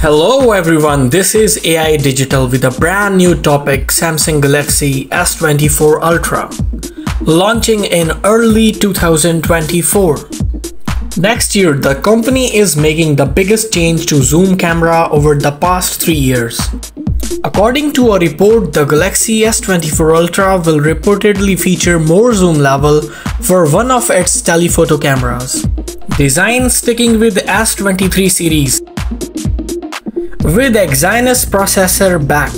Hello everyone, this is AI Digital with a brand new topic Samsung Galaxy S24 Ultra launching in early 2024. Next year, the company is making the biggest change to zoom camera over the past 3 years. According to a report, the Galaxy S24 Ultra will reportedly feature more zoom level for one of its telephoto cameras. Design sticking with S23 series with Exynos processor back.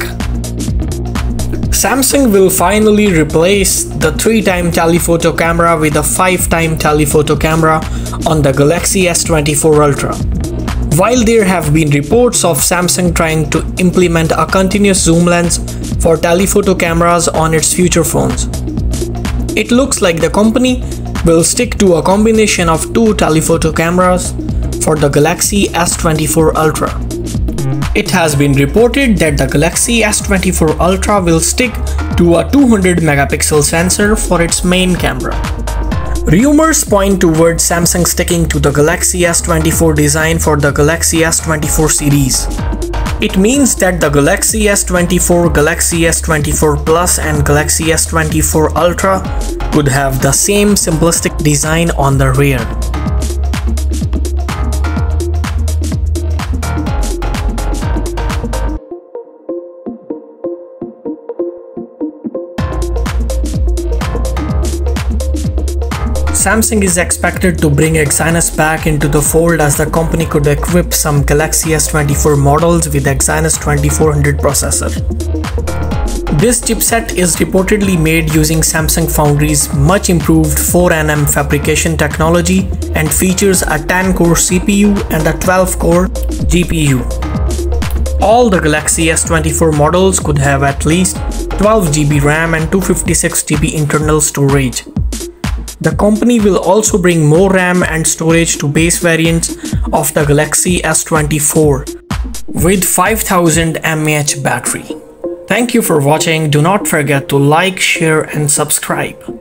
Samsung will finally replace the 3-time telephoto camera with a 5-time telephoto camera on the Galaxy S24 Ultra. While there have been reports of Samsung trying to implement a continuous zoom lens for telephoto cameras on its future phones, it looks like the company will stick to a combination of two telephoto cameras for the Galaxy S24 Ultra. It has been reported that the Galaxy S24 Ultra will stick to a 200 megapixel sensor for its main camera. Rumors point towards Samsung sticking to the Galaxy S24 design for the Galaxy S24 series. It means that the Galaxy S24, Galaxy S24 Plus and Galaxy S24 Ultra could have the same simplistic design on the rear. Samsung is expected to bring Exynos back into the fold as the company could equip some Galaxy S24 models with Exynos 2400 processor. This chipset is reportedly made using Samsung Foundry's much improved 4nm fabrication technology and features a 10-core CPU and a 12-core GPU. All the Galaxy S24 models could have at least 12GB RAM and 256GB internal storage. The company will also bring more RAM and storage to base variants of the Galaxy S24 with 5000 mAh battery. Thank you for watching. Do not forget to like, share and subscribe.